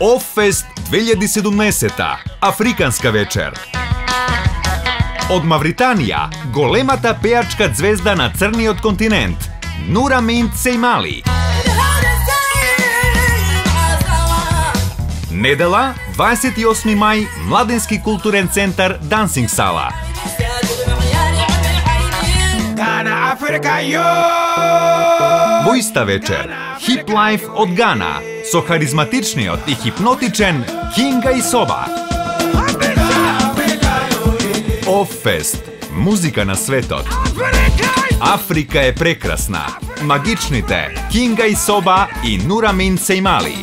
Оффест 2017 Африканска вечер. Од Мавританија, големата пеачка звезда на црниот континент, Нура Минт Сеймали. Недела, 28 мај, Младенски културен центар Дансинг сала. Во иста вечер, Хип Лайф од Гана, so harizmatičnijo i hipnotičen Kinga i Soba. Offest, muzika na svetot. Afrika je prekrasna. Magičnite Kinga i Soba i Nuramin seimali.